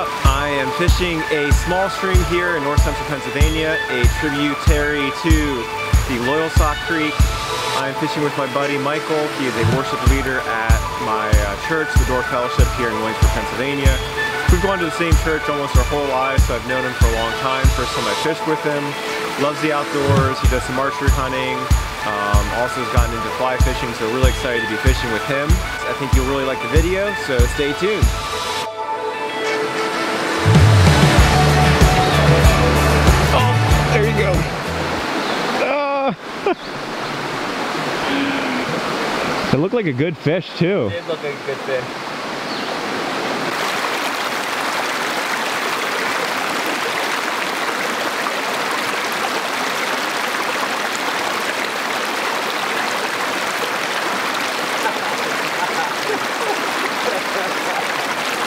Up? I am fishing a small stream here in north central Pennsylvania, a tributary to the Loyalsock Creek. I'm fishing with my buddy Michael. He is a worship leader at my uh, church, the Door Fellowship here in Williamsburg, Pennsylvania. We've gone to the same church almost our whole lives, so I've known him for a long time. First time I fished with him. Loves the outdoors. He does some archery hunting. Um, also has gotten into fly fishing, so really excited to be fishing with him. I think you'll really like the video, so stay tuned. It looked like a good fish too. It did look like a good fish.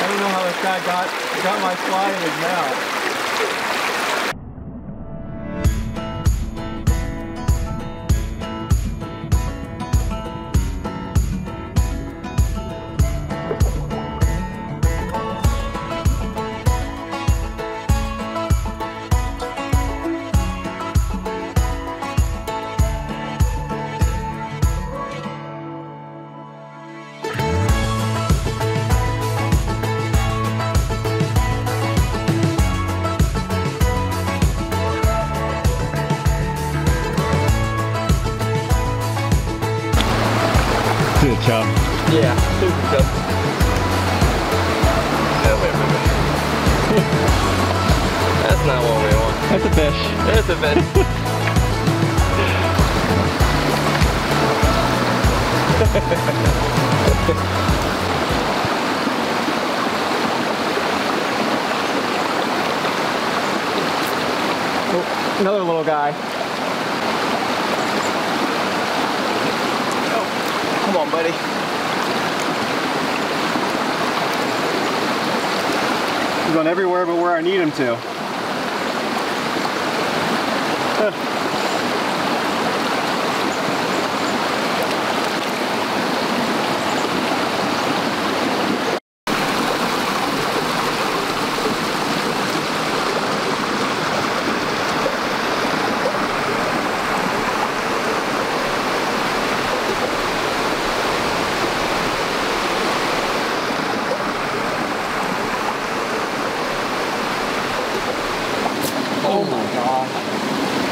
I don't know how this guy got got my fly in his mouth. Good chub. Yeah, super good. Oh, wait, wait, wait. That's not what we want. That's a fish. That's a fish. Oh, another little guy. Oh, come on, buddy. He's going everywhere but where I need him to. Oh my god.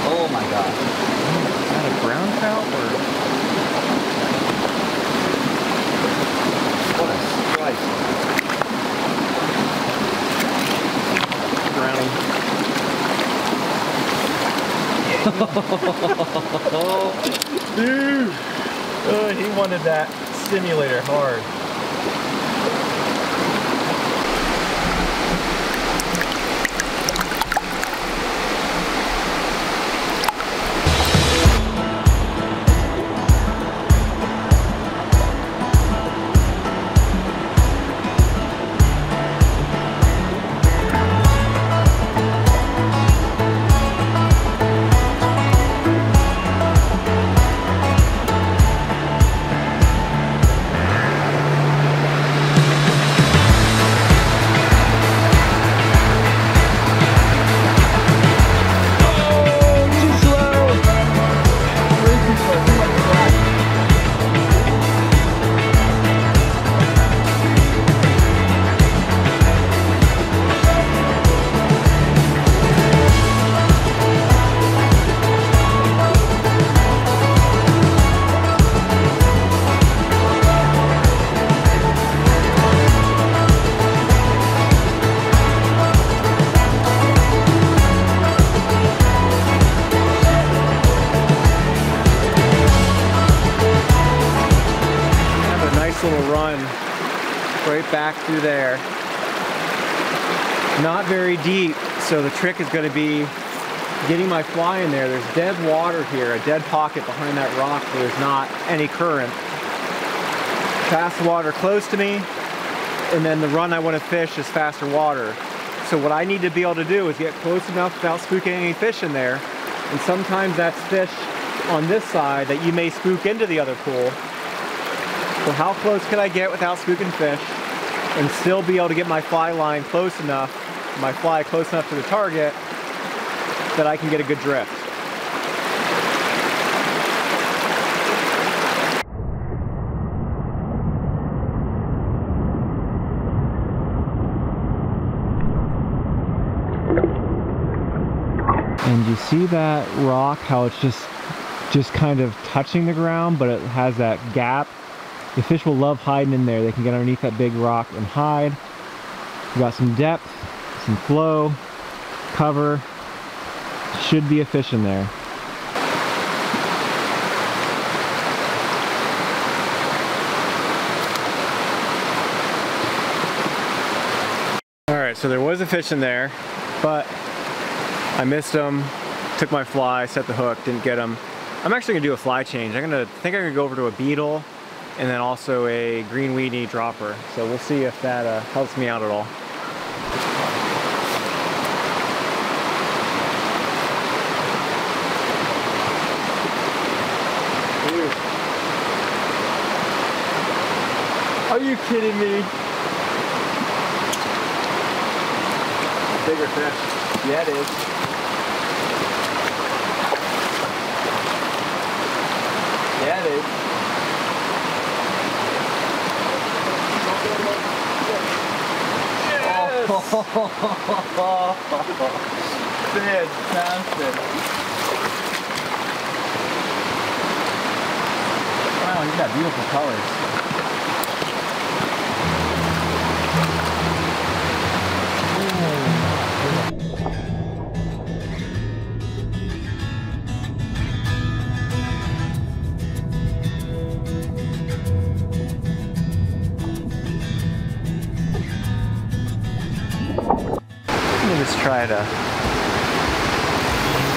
Oh my god. Is that a brown trout or? What a strike. Oh. Dude! Oh, he wanted that stimulator hard. Run right back through there. Not very deep, so the trick is going to be getting my fly in there. There's dead water here, a dead pocket behind that rock where there's not any current. Fast water close to me, and then the run I want to fish is faster water. So what I need to be able to do is get close enough without spooking any fish in there. And sometimes that's fish on this side that you may spook into the other pool. So how close can I get without spooking fish? and still be able to get my fly line close enough, my fly close enough to the target that I can get a good drift. And you see that rock, how it's just just kind of touching the ground, but it has that gap. The fish will love hiding in there. They can get underneath that big rock and hide. We got some depth, some flow, cover. Should be a fish in there. All right, so there was a fish in there, but I missed him, took my fly, set the hook, didn't get him. I'm actually gonna do a fly change. I'm gonna think I'm gonna go over to a beetle and then also a green weenie dropper. So we'll see if that uh, helps me out at all. Are you kidding me? Bigger fish. Yeah, it is. Yeah, it is. Fantastic. Wow, he's got beautiful colors. Just to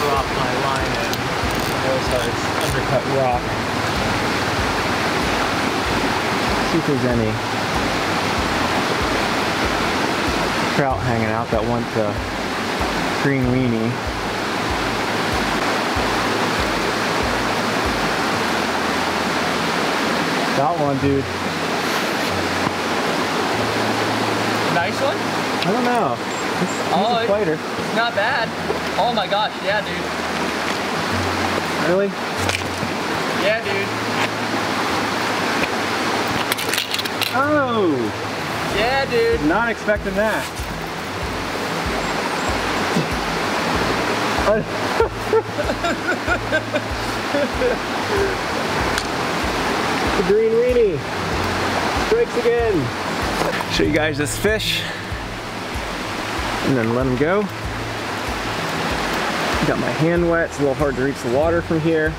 drop my line in. How it's undercut rock. See if there's any trout hanging out that want the green weenie. Got one, dude. Nice one? I don't know. He's, he's Oh, a fighter. Not bad. Oh my gosh, yeah, dude. Really? Yeah, dude. Oh! Yeah, dude. Not expecting that. the green weenie strikes again. Show you guys this fish and then let him go. Got my hand wet, it's a little hard to reach the water from here.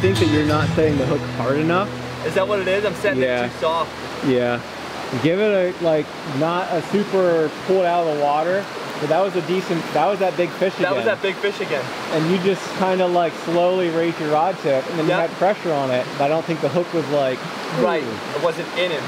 Think that you're not setting the hook hard enough. Is that what it is? I'm setting Yeah. it too soft. Yeah. Give it a, like, not a super pulled out of the water, but that was a decent, that was that big fish That again. That was that big fish again. And you just kind of like slowly raise your rod tip, and then Yeah. you had pressure on it, but I don't think the hook was like, Right. It wasn't in him.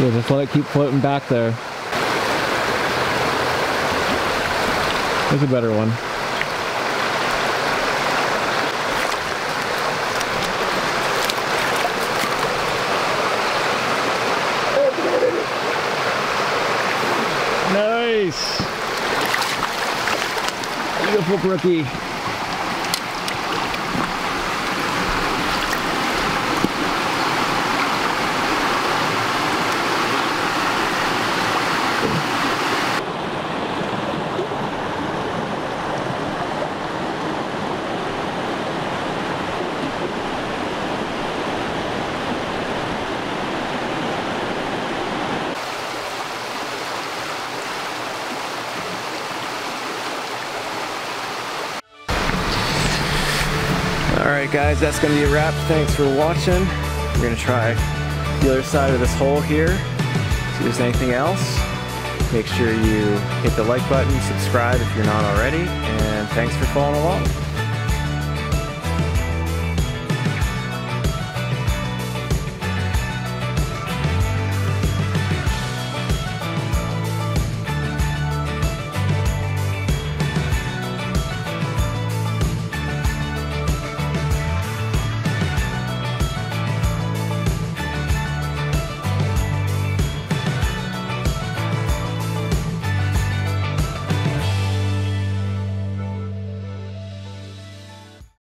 Yeah, just let it keep floating back there. There's a better one. Beautiful brookie. Alright guys, that's going to be a wrap. Thanks for watching. We're going to try the other side of this hole here. See if there's anything else. Make sure you hit the like button, subscribe if you're not already, and thanks for following along.